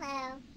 Hello.